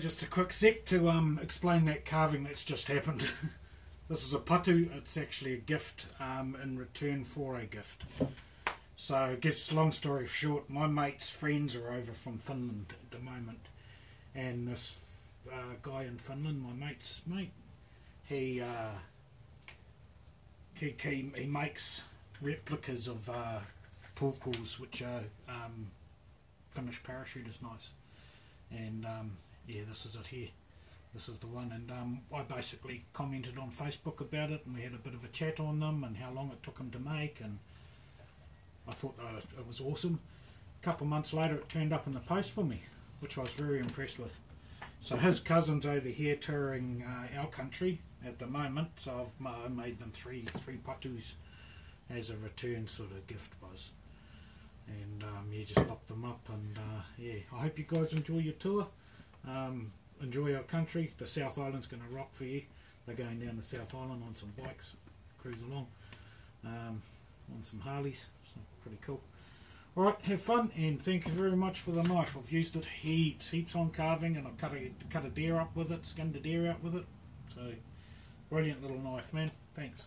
Just a quick sec to um, explain that carving that's just happened. this is a patu, it's actually a gift um, in return for a gift. So gets long story short, my mate's friends are over from Finland at the moment and this uh, guy in Finland, my mate's mate, he, uh, he, he, he makes replicas of uh, pulkals which are um, Finnish parachuters knives and um, yeah, this is it here. This is the one, and um, I basically commented on Facebook about it, and we had a bit of a chat on them and how long it took them to make, and I thought it was awesome. A couple months later, it turned up in the post for me, which I was very impressed with. So his cousin's over here touring uh, our country at the moment, so I've made them three three patus as a return sort of gift, was. And um, yeah, just locked them up, and uh, yeah, I hope you guys enjoy your tour. Um, enjoy our country. The South Island's going to rock for you. They're going down the South Island on some bikes, cruise along, um, on some Harleys. So pretty cool. Alright, have fun and thank you very much for the knife. I've used it heaps, heaps on carving and I've cut a, cut a deer up with it, skinned a deer out with it. So, brilliant little knife, man. Thanks.